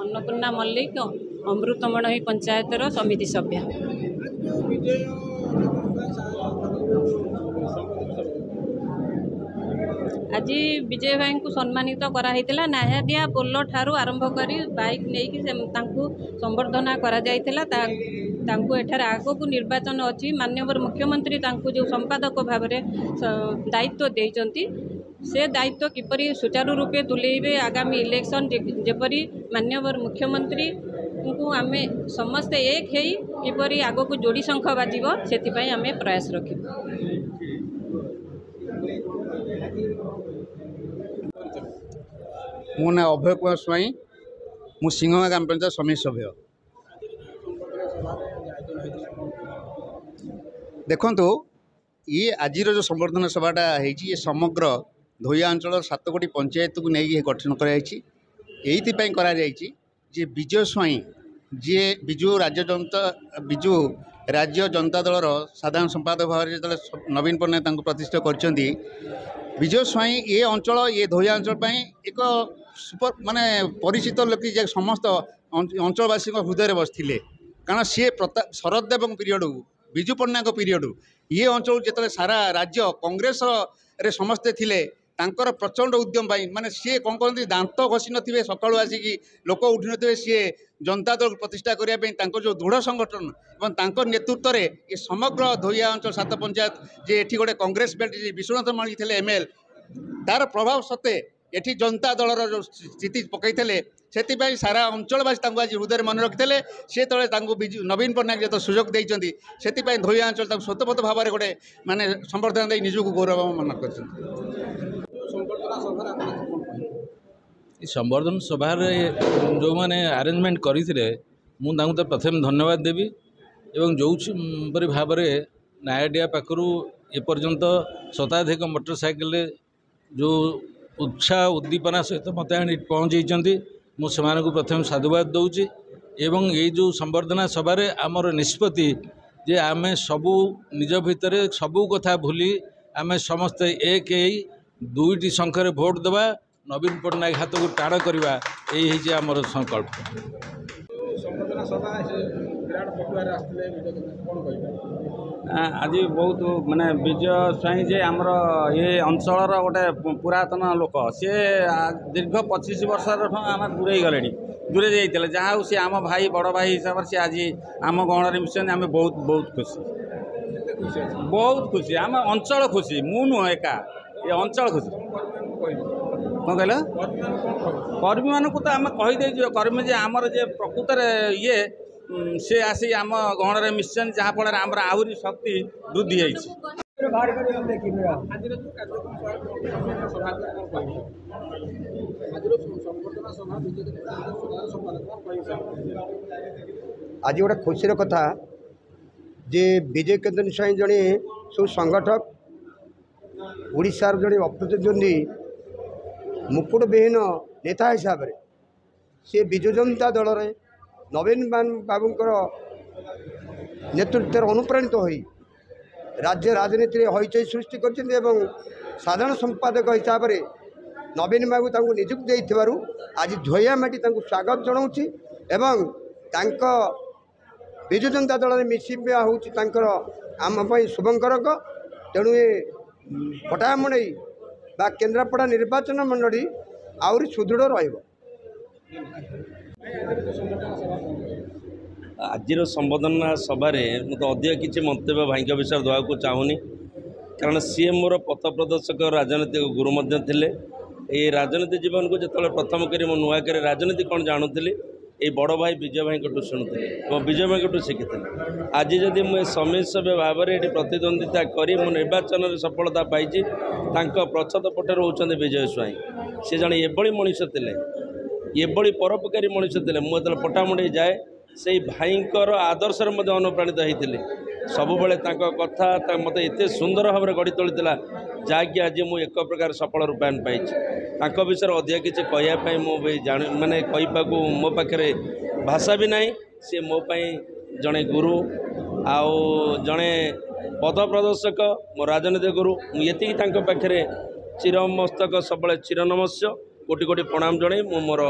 ଅନ୍ନପୂର୍ଣ୍ଣା ମଲ୍ଲିକ ଅମୃତମଣୀ ପଞ୍ଚାୟତର ସମିତି ସଭ୍ୟା ଆଜି ବିଜୟ ଭାଇଙ୍କୁ ସମ୍ମାନିତ କରାହେଇଥିଲା। ନାହାଦିଆ ପୋଲ ଠାରୁ ଆରମ୍ଭ କରି ବାଇକ୍ ନେଇକି ତାଙ୍କୁ ସମ୍ବର୍ଦ୍ଧନା କରାଯାଇଥିଲା। ତାଙ୍କୁ ଏଠାରେ ଆଗକୁ ନିର୍ବାଚନ ଅଛି। ମାନ୍ୟବର ମୁଖ୍ୟମନ୍ତ୍ରୀ ତାଙ୍କୁ ଯେଉଁ ସମ୍ପାଦକ ଭାବରେ ଦାୟିତ୍ୱ ଦେଇଛନ୍ତି ସେ ଦାୟିତ୍ୱ କିପରି ସୁଚାରୁ ରୂପେ ତୁଲେଇବେ ଆଗାମୀ ଇଲେକ୍ସନ୍ ଯେ- ଯେପରି ମାନ୍ୟବର ମୁଖ୍ୟମନ୍ତ୍ରୀଙ୍କୁ ଆମେ ସମସ୍ତେ ଏକ ହେଇ କିପରି ଆଗକୁ ଯୋଡ଼ି ଶଙ୍ଖ ବାଜିବ ସେଥିପାଇଁ ଆମେ ପ୍ରୟାସ ରଖିବୁ। ମୋ ନାଁ ଅଭୟ କୁମାର ସ୍ୱାଇଁ। ମୁଁ ସିଂହଗାଁ ଗ୍ରାମ ପଞ୍ଚାୟତ ସମିତି ସଭ୍ୟ। ଦେଖନ୍ତୁ ଇଏ ଆଜିର ଯେଉଁ ସମ୍ବର୍ଦ୍ଧନା ସଭାଟା ହେଇଛି ଇଏ ସମଗ୍ର ଧୋଇଆ ଅଞ୍ଚଳର ସାତ କୋଟି ପଞ୍ଚାୟତକୁ ନେଇକି ଗଠନ କରାଯାଇଛି। ଏଇଥିପାଇଁ କରାଯାଇଛି ଯେ ବିଜୟ ସ୍ୱାଇଁ ଯିଏ ବିଜୁ ରାଜ୍ୟ ଜନତା ବିଜୁ ରାଜ୍ୟ ଜନତା ଦଳର ସାଧାରଣ ସମ୍ପାଦକ ଭାବରେ ଯେତେବେଳେ ନବୀନ ପଟ୍ଟନାୟକ ତାଙ୍କୁ ପ୍ରତିଷ୍ଠା କରିଛନ୍ତି ବିଜୟ ସ୍ୱାଇଁ ଏ ଅଞ୍ଚଳ ଏ ଧୋଇଆ ଅଞ୍ଚଳ ପାଇଁ ଏକ ସୁପର ମାନେ ପରିଚିତ ଲୋକ ଯେ ସମସ୍ତ ଅଞ୍ଚ- ଅଞ୍ଚଳବାସୀଙ୍କ ହୃଦୟରେ ବସିଥିଲେ। କାରଣ ସିଏ ଶରଦ ଦେବଙ୍କ ପିରିୟଡ଼କୁ ବିଜୁ ପଟ୍ଟନାୟକ ପିରିୟଡ଼ରୁ ଇଏ ଅଞ୍ଚଳକୁ ଯେତେବେଳେ ସାରା ରାଜ୍ୟ କଂଗ୍ରେସରେ ସମସ୍ତେ ଥିଲେ ତାଙ୍କର ପ୍ରଚଣ୍ଡ ଉଦ୍ୟମ ପାଇଁ ମାନେ ସିଏ କ'ଣ କରନ୍ତି ଦାନ୍ତ ଘଷି ନଥିବେ ସକାଳୁ ଆସିକି ଲୋକ ଉଠି ନଥିବେ ସିଏ ଜନତା ଦଳକୁ ପ୍ରତିଷ୍ଠା କରିବା ପାଇଁ ତାଙ୍କର ଯେଉଁ ଦୃଢ଼ ସଂଗଠନ ଏବଂ ତାଙ୍କ ନେତୃତ୍ୱରେ ଏ ସମଗ୍ର ଧୋଇଆ ଅଞ୍ଚଳ ସାତ ପଞ୍ଚାୟତ ଯେ ଏଠି ଗୋଟେ କଂଗ୍ରେସ ବେଲ୍ଟ ବିଶ୍ୱନାଥ ମଣି ଥିଲେ ଏମ୍ ଏଲ୍ ତାର ପ୍ରଭାବ ସତ୍ତ୍ୱେ ଏଠି ଜନତା ଦଳର ଯେଉଁ ସ୍ଥିତି ପକାଇଥିଲେ ସେଥିପାଇଁ ସାରା ଅଞ୍ଚଳବାସୀ ତାଙ୍କୁ ଆଜି ହୃଦୟରେ ମନେ ରଖିଥିଲେ ସେ ତଳେ ତାଙ୍କୁ ବିଜୁ ନବୀନ ପଟ୍ଟନାୟକ ଯେତେ ସୁଯୋଗ ଦେଇଛନ୍ତି ସେଥିପାଇଁ ଧୋଇଆ ଅଞ୍ଚଳ ତାଙ୍କୁ ସ୍ୱତଃପଥ ଭାବରେ ଗୋଟେ ମାନେ ସମ୍ବର୍ଦ୍ଧନା ଦେଇ ନିଜକୁ ଗୌରବ ମନେ କରିଛନ୍ତି। ଏ ସମ୍ବର୍ଦ୍ଧନ ସଭାରେ ଯେଉଁମାନେ ଆରେଞ୍ଜମେଣ୍ଟ କରିଥିଲେ ମୁଁ ତାଙ୍କୁ ତ ପ୍ରଥମେ ଧନ୍ୟବାଦ ଦେବି ଏବଂ ଯେଉଁପରି ଭାବରେ ନାୟଡ଼ିଆ ପାଖରୁ ଏପର୍ଯ୍ୟନ୍ତ ଶତାଧିକ ମୋଟର ସାଇକେଲରେ ଯେଉଁ ଉତ୍ସାହ ଉଦ୍ଦୀପନା ସହିତ ମୋତେ ଆଣି ପହଞ୍ଚେଇଛନ୍ତି ମୁଁ ସେମାନଙ୍କୁ ପ୍ରଥମେ ସାଧୁବାଦ ଦେଉଛି ଏବଂ ଏଇ ଯେଉଁ ସମ୍ବର୍ଦ୍ଧନା ସଭାରେ ଆମର ନିଷ୍ପତ୍ତି ଯେ ଆମେ ସବୁ ନିଜ ଭିତରେ ସବୁ କଥା ଭୁଲି ଆମେ ସମସ୍ତେ ଏକ ହେଇ ଦୁଇଟି ଶଙ୍ଖରେ ଭୋଟ ଦେବା ନବୀନ ପଟ୍ଟନାୟକ ହାତକୁ ଟାଣ କରିବା ଏଇ ହେଇଛି ଆମର ସଂକଳ୍ପ ଆ- ଆଜି ବହୁତ ମାନେ ବିଜୟ ସ୍ୱାଇଁ ଯେ ଆମର ଏ ଅଞ୍ଚଳର ଗୋଟେ ପୁ- ପୁରାତନ ଲୋକ ସିଏ ଆ, ଦୀର୍ଘ ପଚିଶ ବର୍ଷର ଆମେ ଦୂରେଇ ଗଲେଣି ଦୂରେଇ ଯାଇଥିଲେ। ଯାହା ହଉ ସିଏ ଆମ ଭାଇ ବଡ଼ ଭାଇ ହିସାବରେ ସିଏ ଆଜି ଆମ ଗହଣରେ ମିଶିଛନ୍ତି ଆମେ ବହୁତ ବହୁତ ଖୁସି। ବହୁତ ଖୁସି ଆମ ଅଞ୍ଚଳ ଖୁସି ମୁଁ ନୁହଁ ଏକା। ଏ ଅଞ୍ଚଳ ଖୁସି କ'ଣ କହିଲ? କର୍ମୀମାନଙ୍କୁ ତ ଆମେ କହିଦେଇଛୁ କର୍ମୀ ଯେ ଆମର ଯେ ପ୍ରକୃତରେ ଇଏ ଉଁ, ସେ ଆସି ଆମ ଗହଣରେ ମିଶିଛନ୍ତି ଯାହାଫଳରେ ଆମର ଆହୁରି ଶକ୍ତି ବୃଦ୍ଧି ହେଇଛି। ଆଜି ଗୋଟେ ଖୁସିର କଥା ଯେ ବିଜୟ କେନ୍ଦ୍ର ସ୍ୱାଇଁ ଜଣେ ସବୁ ସଂଗଠକ ଓଡ଼ିଶାର ଜଣେ ଅପ୍ରତିଦ୍ୱନ୍ଦ୍ୱୀ ମୁକୁଟବିହୀନ ନେତା ହିସାବରେ ସେ ବିଜୁ ଜନତା ଦଳରେ ନବୀନ ବାବୁଙ୍କର ନେତୃତ୍ୱରେ ଅନୁପ୍ରାଣିତ ହୋଇ ରାଜ୍ୟ ରାଜନୀତିରେ ହଇଚଇ ସୃଷ୍ଟି କରିଛନ୍ତି ଏବଂ ସାଧାରଣ ସମ୍ପାଦକ ହିସାବରେ ନବୀନ ବାବୁ ତାଙ୍କୁ ନିଯୁକ୍ତି ଦେଇଥିବାରୁ ଆଜି ଧୋଇଆ ମାଟି ତାଙ୍କୁ ସ୍ୱାଗତ ଜଣାଉଛି ଏବଂ ତାଙ୍କ ବିଜୁ ଜନତା ଦଳରେ ମିଶିବା ହେଉଛି ତାଙ୍କର ଆମ ପାଇଁ ଶୁଭଙ୍କରକ ତେଣୁ ଏ ପଟାମୁଣ୍ଡେଇ ବା କେନ୍ଦ୍ରାପଡ଼ା ନିର୍ବାଚନ ମଣ୍ଡଳୀ ଆହୁରି ସୁଦୃଢ଼ ରହିବ। ଆଜିର ସମ୍ବର୍ଦ୍ଧନା ସଭାରେ ମୁଁ ତ ଅଧିକ କିଛି ମନ୍ତବ୍ୟ ଭାଇଙ୍କ ବିଷୟରେ ଦେବାକୁ ଚାହୁଁନି। କାରଣ ସିଏ ମୋର ପଥ ପ୍ରଦର୍ଶକ ରାଜନୈତିକ ଗୁରୁ ମଧ୍ୟ ଥିଲେ। ଏହି ରାଜନୀତି ଜୀବନକୁ ଯେତେବେଳେ ପ୍ରଥମ କରି ମୁଁ ନୂଆ କରି ରାଜନୀତି କ'ଣ ଜାଣୁଥିଲି ଏଇ ବଡ଼ ଭାଇ ବିଜୟ ଭାଇଙ୍କଠୁ ଶୁଣୁଥିଲି ଏବଂ ବିଜୟ ଭାଇଙ୍କଠୁ ଶିଖିଥିଲି। ଆଜି ଯଦି ମୁଁ ଏ ସଭ୍ୟ ଭାବରେ ଏଠି ପ୍ରତିଦ୍ୱନ୍ଦିତା କରି ମୁଁ ନିର୍ବାଚନରେ ସଫଳତା ପାଇଛି ତାଙ୍କ ପ୍ରଚ୍ଛଦ ପଟେ ରହୁଛନ୍ତି ବିଜୟ ସ୍ୱାଇଁ। ସେ ଜଣେ ଏଭଳି ମଣିଷ ଥିଲେ ଏଭଳି ପରୋପକାରୀ ମଣିଷ ଥିଲେ। ମୁଁ ଯେତେବେଳେ ପଟାମୁଣ୍ଡେଇ ଯାଏ ସେଇ ଭାଇଙ୍କର ଆଦର୍ଶରେ ମଧ୍ୟ ଅନୁପ୍ରାଣିତ ହେଇଥିଲି। ସବୁବେଳେ ତାଙ୍କ କଥା ମୋତେ ଏତେ ସୁନ୍ଦର ଭାବରେ ଗଢ଼ି ତୋଳିଥିଲା ଯାହାକି ଆଜି ମୁଁ ଏକ ପ୍ରକାର ସଫଳ ରୂପାୟନ ପାଇଛି। ତାଙ୍କ ବିଷୟରେ ଅଧିକ କିଛି କହିବା ପାଇଁ ମୁଁ ବି ଜାଣି ମାନେ କହିବାକୁ ମୋ ପାଖରେ ଭାଷା ବି ନାହିଁ ସେ ମୋ ପାଇଁ ଜଣେ ଗୁରୁ ଆଉ ଜଣେ ପଦ ପ୍ରଦର୍ଶକ ମୋ ରାଜନୀତି ଗୁରୁ। ମୁଁ ଏତିକି ତାଙ୍କ ପାଖରେ ଚିରମସ୍ତକ ସବୁବେଳେ ଚିରନମସ୍ୟ କୋଟି କୋଟି ପ୍ରଣାମ ଜଣାଇ ମୁଁ ମୋର